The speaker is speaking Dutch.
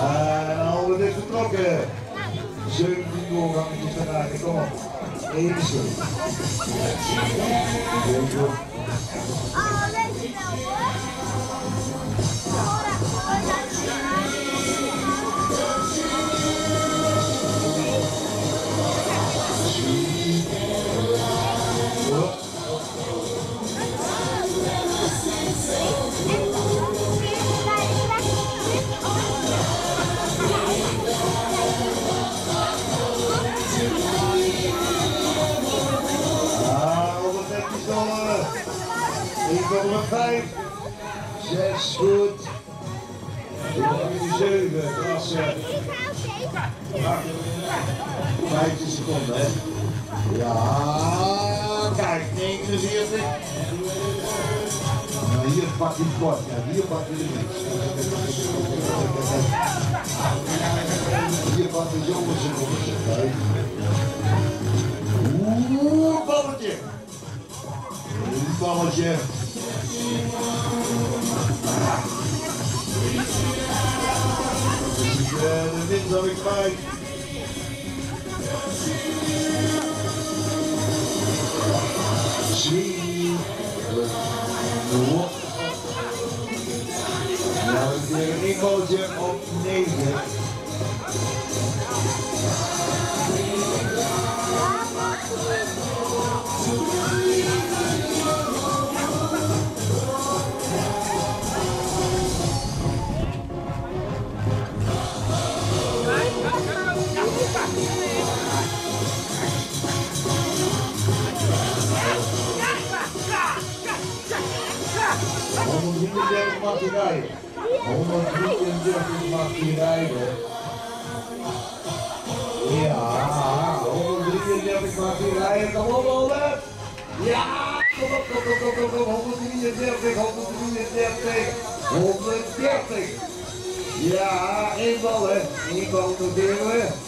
En al is vertrokken. 17 doorgangetjes vandaag. Kom op. 1 stuk. 1,5. 6 goed. 7, klasse. 15 seconden, hè? Ja, kijk, 49. Nou, hier pak je het kort, ja, hier pak je de. Hier pak je zo'n seconde, kijk. Oeh, balletje. Een balletje. And it is a big fight. She Now it's the naked. 133 mag je rijden. 133 mag je rijden. Ja, 133 mag je rijden. Kom op, Olaf. Ja, kom op, kom op, kom op, 133, 133, 130. Ja, invallen, bal te we.